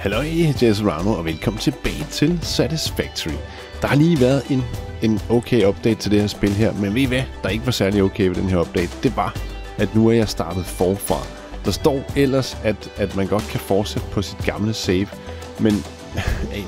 Hallo, Jess Rano, og velkommen tilbage til Satisfactory. Der har lige været en, en okay update til det her spil her, men ved I hvad, der ikke var særlig okay ved den her update, det var, at nu er jeg startet forfra. Der står ellers, at, at man godt kan fortsætte på sit gamle save, men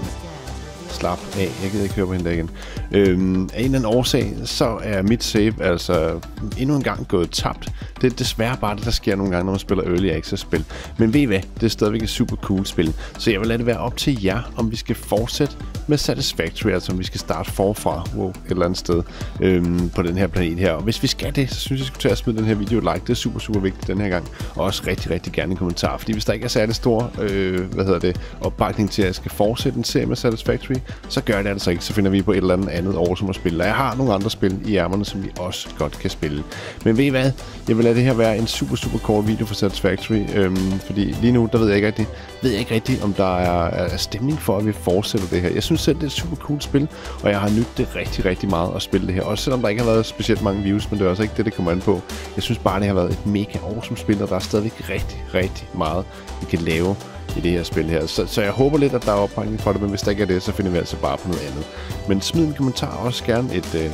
slap af. Jeg gider ikke høre på hende der igen. Øhm, af en eller anden årsag, så er mit save altså endnu en gang gået tabt. Det er desværre bare det, der sker nogle gange, når man spiller Early Access-spil. Men ved I hvad? Det er stadigvæk et super cool spil. Så jeg vil lade det være op til jer, om vi skal fortsætte med Satisfactory, altså om vi skal starte forfra wow, et eller andet sted øhm, på den her planet her. Og hvis vi skal det, så synes jeg, at jeg skulle tage at smide den her video like. Det er super, super vigtigt den her gang. Og også rigtig, rigtig gerne en kommentar. Fordi hvis der ikke er særlig stor øh, hvad hedder det, opbakning til, at jeg skal fortsætte en serie med Satisfactory, så gør det altså ikke. Så finder vi på et eller andet andet år, som at spille. Og jeg har nogle andre spil i ærmerne, som vi også godt kan spille. Men ved I hvad? Jeg vil lade det her være en super, super kort video for Satisfactory. Øhm, fordi lige nu, der ved jeg ikke rigtig, ved jeg ikke rigtig, om der er, er stemning for, at vi fortsætter det her. Jeg synes selv, det er et super cool spil, og jeg har nydt det rigtig, rigtig meget at spille det her. Også selvom der ikke har været specielt mange views, men det er også ikke det, det kommer an på. Jeg synes bare, det har været et mega awesome spil, og der er stadigvæk rigtig, rigtig meget, vi kan lave i det her spil her. Så, så jeg håber lidt, at der er opbakning for det, men hvis der ikke er det, så finder vi altså bare på noget andet. Men smid en kommentar og også gerne et, øh,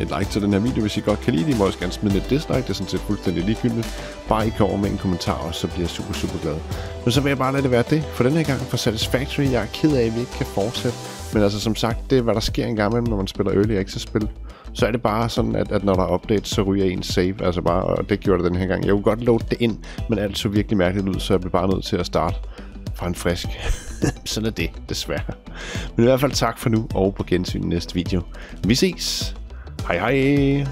et like til den her video, hvis I godt kan lide det. I må også gerne smide et dislike, det er sådan set fuldstændig ligegyldigt. Bare I kommer med en kommentar også, så bliver jeg super, super glad. Men så vil jeg bare lade det være det for den her gang for Satisfactory. Jeg er ked af, at vi ikke kan fortsætte. Men altså som sagt, det er hvad der sker en gang imellem, når man spiller Early Access-spil. Så er det bare sådan, at, at når der er updates, så ryger en save. Altså bare, og det gjorde det den her gang. Jeg kunne godt load det ind, men alt så virkelig mærkeligt ud, så jeg blev bare nødt til at starte fra en frisk. Sådan er det, desværre. Men i hvert fald tak for nu, og på gensyn i næste video. Vi ses. Hej hej.